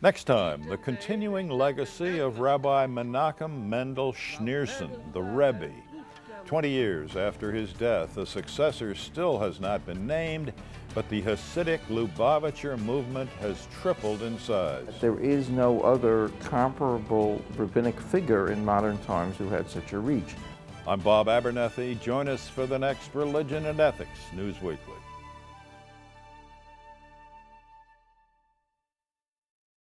Next time, the continuing legacy of Rabbi Menachem Mendel Schneerson, the Rebbe. Twenty years after his death, a successor still has not been named, but the Hasidic Lubavitcher movement has tripled in size. There is no other comparable rabbinic figure in modern times who had such a reach. I'm Bob Abernethy. Join us for the next Religion and Ethics News Weekly.